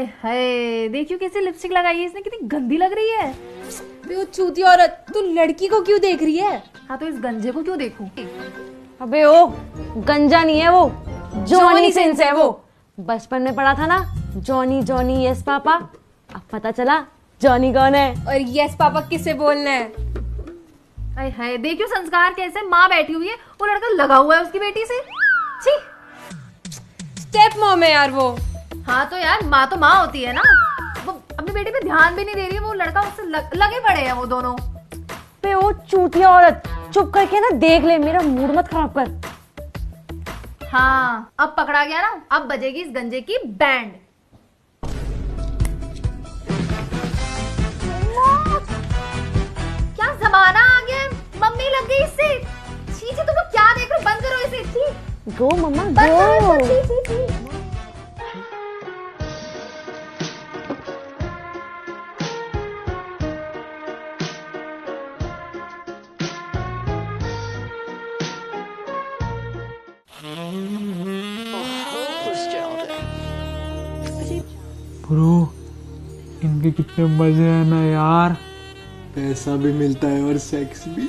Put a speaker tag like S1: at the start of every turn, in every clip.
S1: हाय हाय देखियो कैसे लिपस्टिक लगाई है इसने कितनी गंदी लग रही है।
S2: वो चूती औरत तू लड़की को क्यों देख रही है?
S1: हाँ तो इस गंजे को क्यों देखूँ?
S3: अबे ओ गंजा नहीं है वो
S2: जॉनी सिंस
S3: सिंस है वो। बचपन में पढ़ा था ना जॉनी जॉनी यस पापा। अब पता चला जॉनी कौन है?
S2: और यस पापा किसे बोलना है?
S1: हाय हाय देखियो संस्कार कैसे माँ बैठी हुई है वो लड़का लगा हुआ है उसकी बेटी से। छी।
S2: स्टेप मॉम है यार वो।
S1: हाँ तो यार माँ तो माँ होती है ना। वो अपनी बेटी पे ध्यान भी नहीं दे रही है वो लड़का उससे लग, लगे पड़े हैं वो दोनों।
S3: पे ओ चूतिया औरत चुप करके ना देख ले मेरा मूड मत खराब कर।
S1: हाँ अब पकड़ा गया ना अब बजेगी इस गंजे की बैंड। क्या जमाना आ गया मम्मी लग गई इससे। छी छी तुम क्या देख रहे हो? बंद करो इसे छी
S3: गो मम्मा गो
S4: ब्रो इनके कितने मज़े हैं ना यार।
S5: पैसा भी मिलता है और सेक्स भी।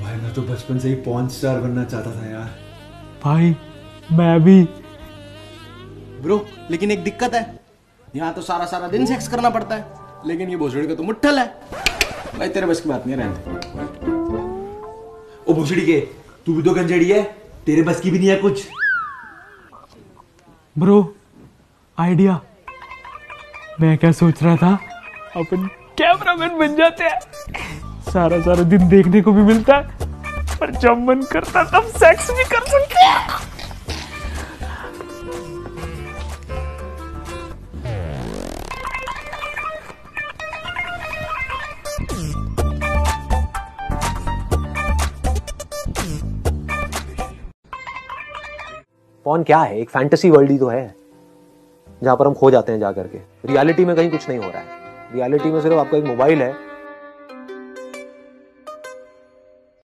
S5: भाई मैं तो बचपन से ही पॉन स्टार बनना चाहता था यार।
S4: भाई मैं भी।
S6: ब्रो लेकिन एक दिक्कत है। यहाँ तो सारा सारा दिन सेक्स करना पड़ता है। लेकिन ये भोसड़ी का तो मुठल है। भाई तेरे बस की बात नहीं है, रहने
S5: ओ भूसड़ी के तू भी तो गंजेड़ी है। तेरे बस की भी नहीं है कुछ।
S4: Bro, idea. मैं क्या सोच रहा था? अपन कैमरामैन बन जाते हैं। सारा सारा दिन देखने को भी मिलता है, पर जब मन करता तब सेक्स भी कर सकते हैं।
S7: पॉन क्या है? एक फैंटेसी वर्ल्ड ही तो है। जहाँ पर हम खो जाते हैं जा करके रियलिटी में कहीं कुछ नहीं हो रहा है। रियलिटी में सिर्फ़ आपका एक मोबाइल है।